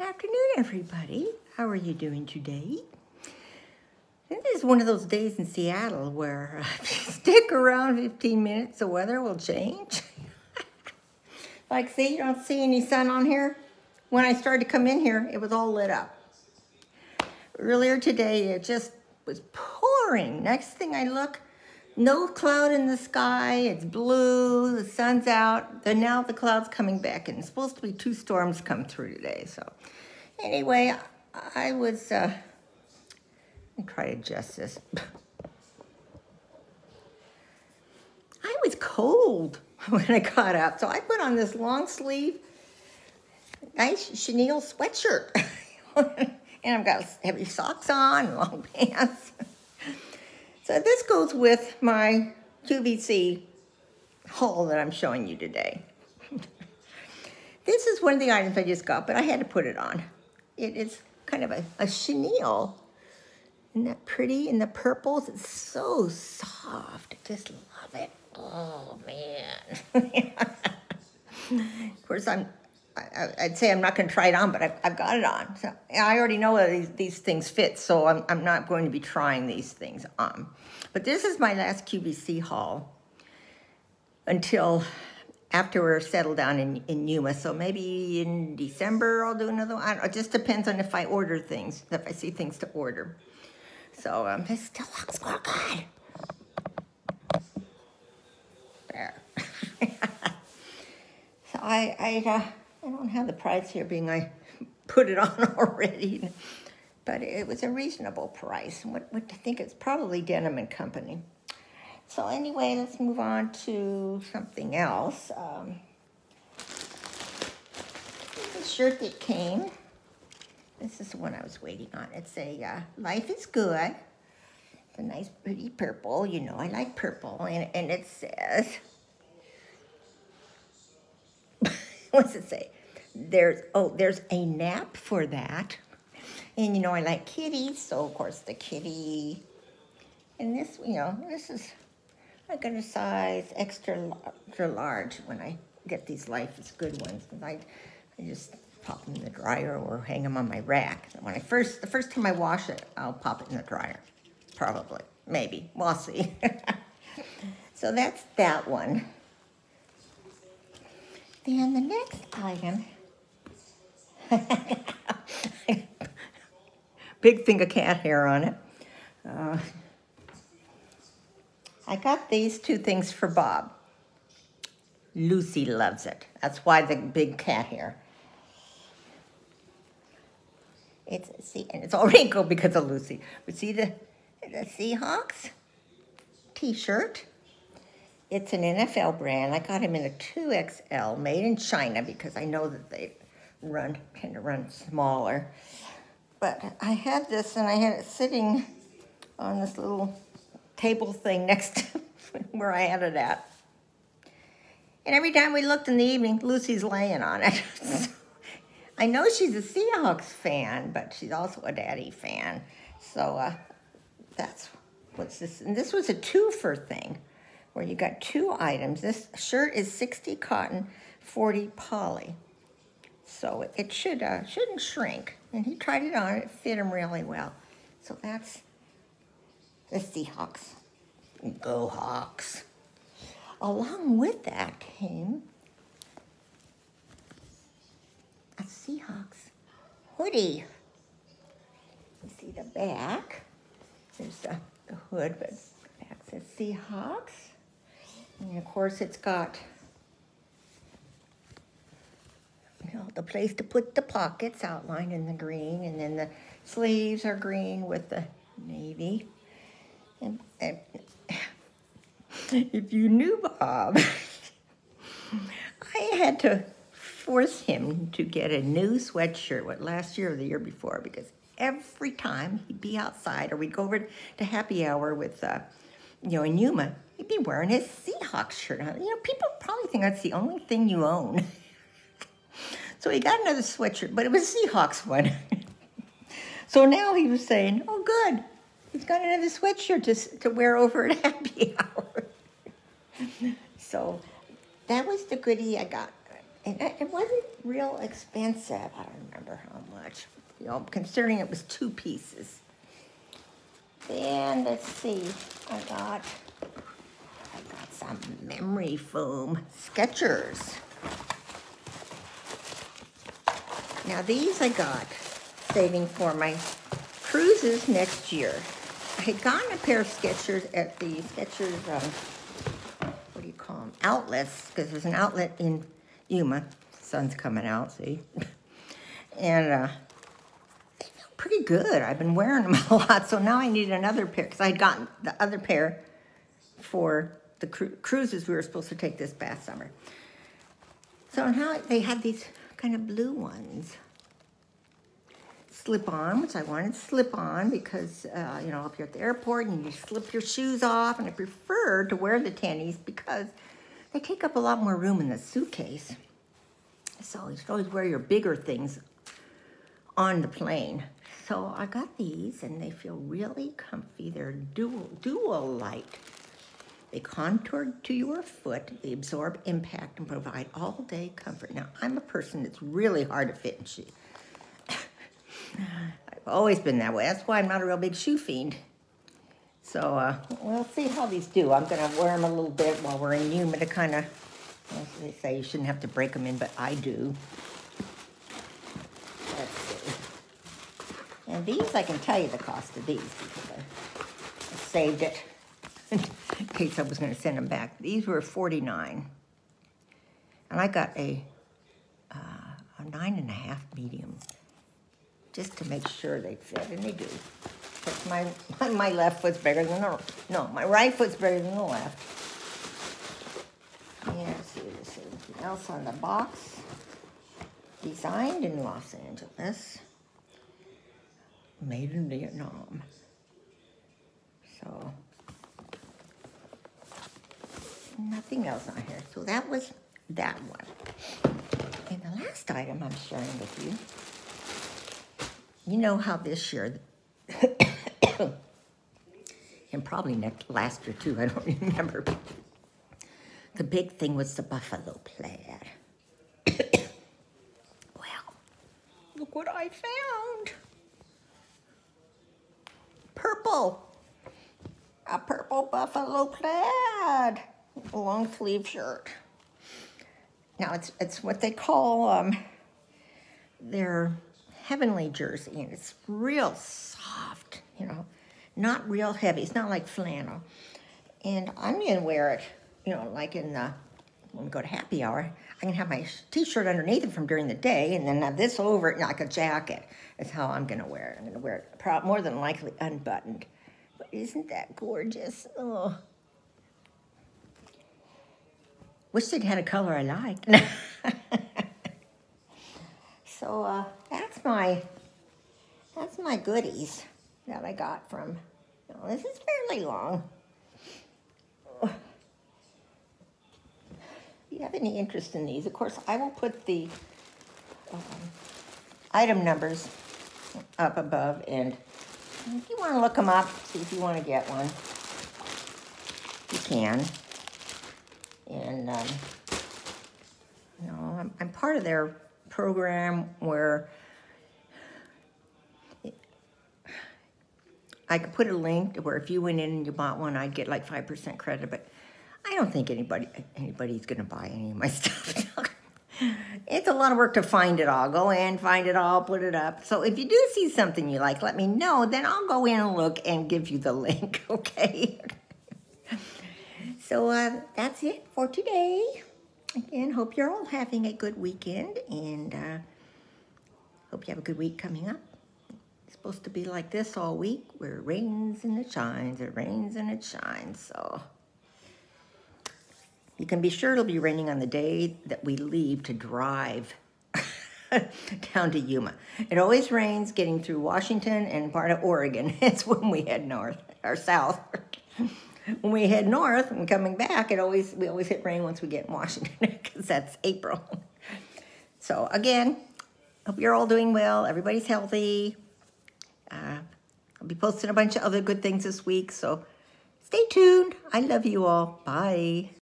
Good afternoon, everybody. How are you doing today? This is one of those days in Seattle where uh, if you stick around 15 minutes, the weather will change. like, see, you don't see any sun on here? When I started to come in here, it was all lit up. Earlier today, it just was pouring. Next thing I look, no cloud in the sky. It's blue. The sun's out. Then now the cloud's coming back, and it's supposed to be two storms come through today. So, anyway, I was. Uh, let me try to adjust this. I was cold when I got up, so I put on this long sleeve, nice chenille sweatshirt, and I've got heavy socks on, long pants. So this goes with my QVC haul that I'm showing you today. this is one of the items I just got, but I had to put it on. It is kind of a, a chenille. Isn't that pretty? In the purples, it's so soft. I just love it. Oh, man. of course, I'm I, would say I'm not going to try it on, but I've, I've got it on. So I already know that these, these things fit, so I'm, I'm not going to be trying these things on. But this is my last QVC haul until after we're settled down in, in Yuma. So maybe in December I'll do another one. it just depends on if I order things, if I see things to order. So um, this still looks good. There. so I, I uh, I don't have the price here being I put it on already, but it was a reasonable price. What, what I think it's probably Denim and Company. So anyway, let's move on to something else. Um, the shirt that came. This is the one I was waiting on. It's a uh, Life is Good. It's a nice, pretty purple. You know, I like purple. And, and it says, what's it say? There's, oh, there's a nap for that. And you know, I like kitties, so of course the kitty. And this, you know, this is, I got a size extra, extra large when I get these Life is Good ones. I, I just pop them in the dryer or hang them on my rack. When I first, the first time I wash it, I'll pop it in the dryer. Probably, maybe, we'll see. so that's that one. Then the next item, big thing of cat hair on it. Uh, I got these two things for Bob. Lucy loves it. That's why the big cat hair. It's see, and it's all wrinkled because of Lucy. But see the the Seahawks T-shirt. It's an NFL brand. I got him in a 2XL, made in China because I know that they run kind of run smaller. But I had this and I had it sitting on this little table thing next to where I had it at. And every time we looked in the evening, Lucy's laying on it. I know she's a Seahawks fan, but she's also a daddy fan. So uh, that's what's this. And this was a two-for thing you got two items. This shirt is 60 cotton, 40 poly. So it, it should, uh, shouldn't shrink. And he tried it on, it fit him really well. So that's the Seahawks. Go Hawks. Along with that came a Seahawks hoodie. You see the back. There's the, the hood, but back says Seahawks. And of course it's got you know, the place to put the pockets outlined in the green, and then the sleeves are green with the navy. And, and if you knew Bob, I had to force him to get a new sweatshirt, what, last year or the year before, because every time he'd be outside or we'd go over to happy hour with, uh, you know, in Yuma, he'd be wearing his Seahawks shirt. You know, people probably think that's the only thing you own. so he got another sweatshirt, but it was Seahawks one. so now he was saying, oh, good. He's got another sweatshirt to, to wear over at happy hour. so that was the goodie I got. And it it wasn't real expensive. I don't remember how much. You know, considering it was two pieces. Then let's see, I got some memory foam Skechers. Now these I got saving for my cruises next year. I had gotten a pair of Skechers at the Skechers, um, what do you call them, outlets, because there's an outlet in Yuma. Sun's coming out, see? and uh, they feel pretty good. I've been wearing them a lot, so now I need another pair, because I had gotten the other pair for the cru cruises we were supposed to take this past summer. So now they had these kind of blue ones slip on, which I wanted slip on because, uh, you know, if you're at the airport and you slip your shoes off, and I prefer to wear the tennies because they take up a lot more room in the suitcase. So you should always wear your bigger things on the plane. So I got these and they feel really comfy. They're dual, dual light. They contour to your foot, they absorb impact and provide all day comfort. Now, I'm a person that's really hard to fit in shoes. I've always been that way. That's why I'm not a real big shoe fiend. So uh, we'll see how these do. I'm going to wear them a little bit while we're in Yuma to kind of, well, they say you shouldn't have to break them in, but I do. Let's see. And these, I can tell you the cost of these because I, saved it case I was going to send them back. These were 49 And I got a, uh, a nine and a half medium just to make sure they fit, and they do. My, my, left foot's bigger than the, no, my right foot's bigger than the left. Yeah, see, there's anything else on the box. Designed in Los Angeles. Made in Vietnam. So, nothing else on here. So that was that one. And the last item I'm sharing with you you know how this year, and probably next, last year too, I don't remember, the big thing was the buffalo plaid. well, look what I found. Purple. A purple buffalo plaid. Long sleeve shirt. Now it's it's what they call um their heavenly jersey, and it's real soft, you know, not real heavy. It's not like flannel. And I'm gonna wear it, you know, like in the, when we go to happy hour, I can have my t-shirt underneath it from during the day and then have this over it like a jacket. That's how I'm gonna wear it. I'm gonna wear it more than likely unbuttoned. But isn't that gorgeous? Oh. Wish they'd had a color I liked. So uh, that's my that's my goodies that I got from. You know, this is fairly long. If you have any interest in these, of course, I will put the um, item numbers up above, and if you want to look them up, see if you want to get one, you can. And um, you know, I'm, I'm part of their program where I could put a link to where if you went in and you bought one, I'd get like 5% credit, but I don't think anybody anybody's gonna buy any of my stuff. it's a lot of work to find it all. Go in, find it all, put it up. So if you do see something you like, let me know. Then I'll go in and look and give you the link, okay? So uh, that's it for today again, hope you're all having a good weekend and uh, hope you have a good week coming up. It's supposed to be like this all week where it rains and it shines, it rains and it shines. So you can be sure it'll be raining on the day that we leave to drive down to Yuma. It always rains getting through Washington and part of Oregon. It's when we head north or south when we head north and coming back, it always we always hit rain once we get in Washington because that's April. So again, hope you're all doing well. Everybody's healthy. Uh, I'll be posting a bunch of other good things this week, so stay tuned. I love you all. Bye.